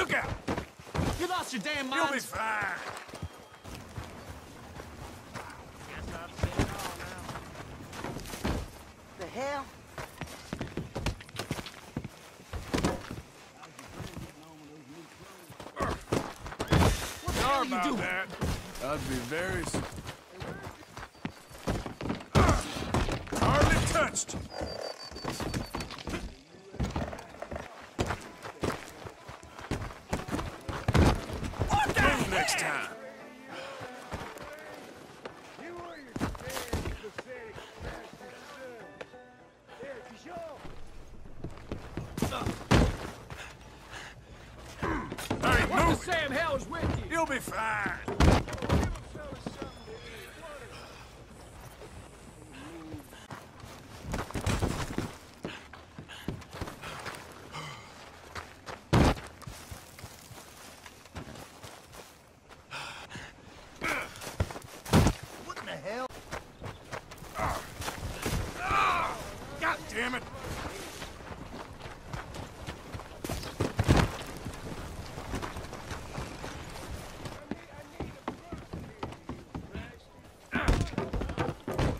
Look out! You lost your damn mind. You'll be fine. The hell? Sorry you doing? that. I'd be very... Hardly touched. There, Kishore. Hey. Sam hell is with you? You'll be fine. Give a fella something to eat. What in the hell? God damn it.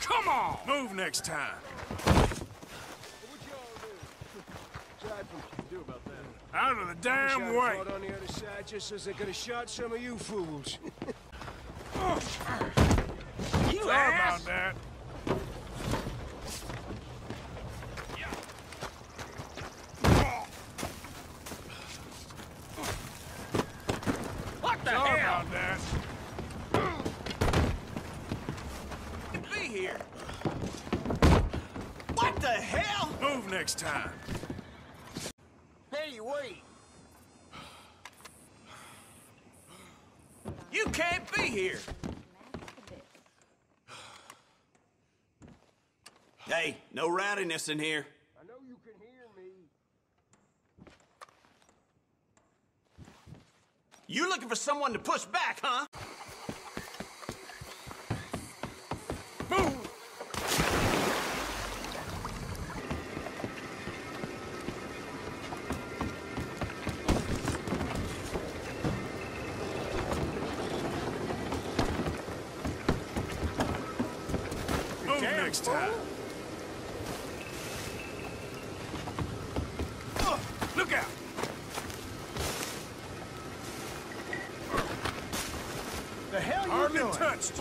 Come on! Move next time. What y'all do? Aside from do about that. Out of the damn way. on the other side just as they could have shot some of you fools. You Sorry ass. about that. What the Sorry hell? about that. Be here. What the hell? Move next time. Hey, wait. You can't be here. Hey, no rowdiness in here. You looking for someone to push back, huh? Move! Move next time. Look out! The hell you Hardly doing? touched.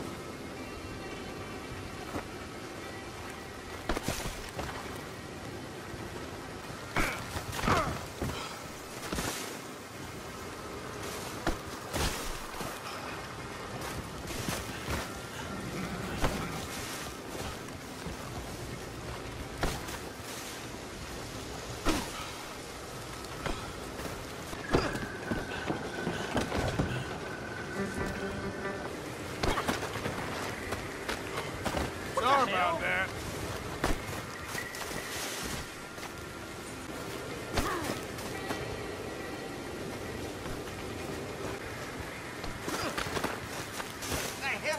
Sorry about that.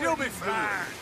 You'll be fine.